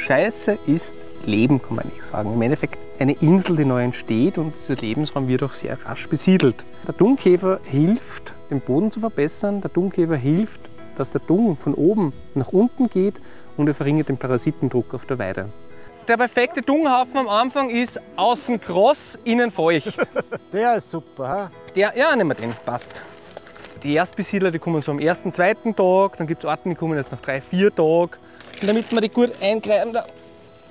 Scheiße ist Leben, kann man nicht sagen. Im Endeffekt eine Insel, die neu entsteht und dieser Lebensraum wird auch sehr rasch besiedelt. Der Dungkäfer hilft, den Boden zu verbessern. Der Dungkäfer hilft, dass der Dung von oben nach unten geht und er verringert den Parasitendruck auf der Weide. Der perfekte Dunghaufen am Anfang ist außen kross, innen feucht. Der ist super, he? Der, ja, nehmen wir den, passt. Die Erstbesiedler, die kommen so am ersten, zweiten Tag, dann gibt es Orten, die kommen erst nach drei, vier Tagen. Und damit wir die gut eingreifen, da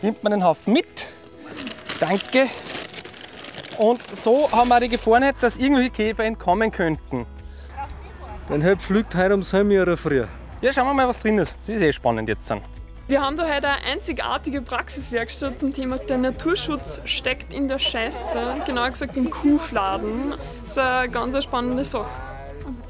nimmt man den Haufen mit. Danke. Und so haben wir die Gefahrenheit, dass irgendwelche Käfer entkommen könnten. Dann halt fliegt heute um halb Jahr früher. Ja, schauen wir mal, was drin ist. Das ist eh spannend jetzt. Wir haben da heute eine einzigartige Praxiswerkstatt zum Thema der Naturschutz steckt in der Scheiße, genauer gesagt im Kuhfladen. Das ist eine ganz spannende Sache.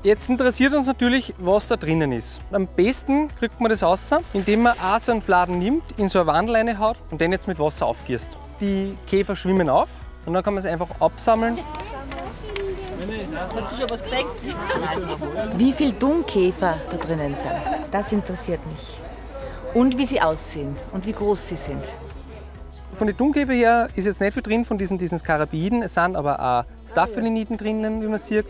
Jetzt interessiert uns natürlich, was da drinnen ist. Am besten kriegt man das raus, indem man auch so einen Fladen nimmt, in so eine Wandleine haut und den jetzt mit Wasser aufgießt. Die Käfer schwimmen auf und dann kann man es einfach absammeln. Hast du schon was gesagt? Wie viele Dungkäfer da drinnen sind, das interessiert mich. Und wie sie aussehen und wie groß sie sind. Von den Dungkäfer her ist jetzt nicht viel drin von diesen, diesen Skarabiden. Es sind aber auch Staphyliniden drinnen, wie man sieht.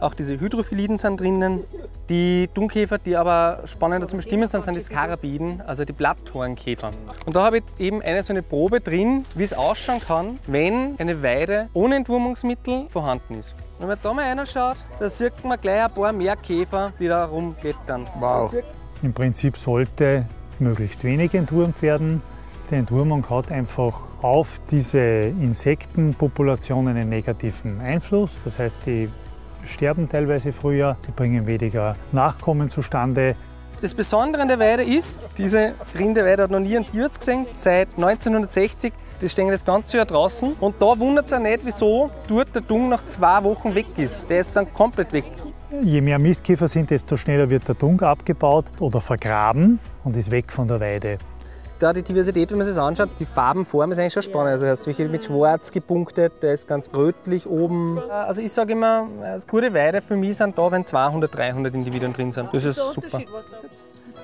Auch diese Hydrophiliden sind drinnen. Die Dungkäfer, die aber spannender zu bestimmen sind, sind die Skarabiden, also die Blatthornkäfer. Und da habe ich eben eine so eine Probe drin, wie es ausschauen kann, wenn eine Weide ohne Entwurmungsmittel vorhanden ist. Wenn man da mal reinschaut, da sieht man gleich ein paar mehr Käfer, die da rumklettern. Wow. Im Prinzip sollte möglichst wenig entwurmt werden. Die Entwurmung hat einfach auf diese Insektenpopulationen einen negativen Einfluss. Das heißt, die sterben teilweise früher, die bringen weniger Nachkommen zustande. Das Besondere an der Weide ist, diese Rinderweide hat noch nie ein Tierarzt gesehen, seit 1960. Die stehen das ganze Jahr draußen. Und da wundert es auch nicht, wieso dort der Dung nach zwei Wochen weg ist. Der ist dann komplett weg. Je mehr Mistkäfer sind, desto schneller wird der Dung abgebaut oder vergraben und ist weg von der Weide. Da die Diversität, wenn man sich das anschaut, die Farbenform ist eigentlich schon spannend. Also hast du welche mit schwarz gepunktet, der ist ganz rötlich oben. Also ich sage immer, eine gute Weide für mich sind da, wenn 200, 300 Individuen drin sind. Das ist super.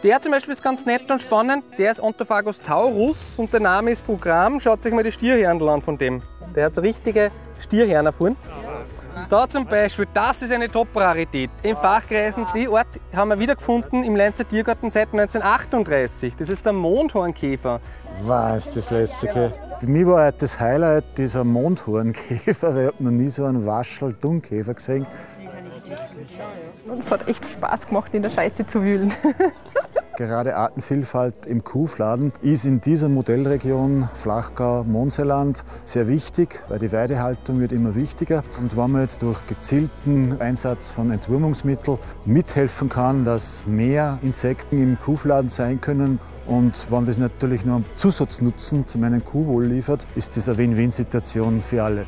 Der zum Beispiel ist ganz nett und spannend. Der ist Ontophagus taurus und der Name ist Programm. Schaut sich mal die Stierhirndl an von dem. Der hat so richtige Stierhörner vorn. Da zum Beispiel, das ist eine Top-Rarität. In Fachkreisen, die Art haben wir wiedergefunden im Lenzer Tiergarten seit 1938. Das ist der Mondhornkäfer. Was ist das Lässige? Für mich war halt das Highlight dieser Mondhornkäfer, weil ich habe noch nie so einen Waschel-Dungkäfer gesehen. Es hat echt Spaß gemacht, in der Scheiße zu wühlen. Gerade Artenvielfalt im Kuhfladen ist in dieser Modellregion Flachgau-Monseland sehr wichtig, weil die Weidehaltung wird immer wichtiger. Und wenn man jetzt durch gezielten Einsatz von Entwurmungsmitteln mithelfen kann, dass mehr Insekten im Kuhfladen sein können und wenn das natürlich nur einen Zusatznutzen zu meinem Kuhwohl liefert, ist das eine Win-Win-Situation für alle.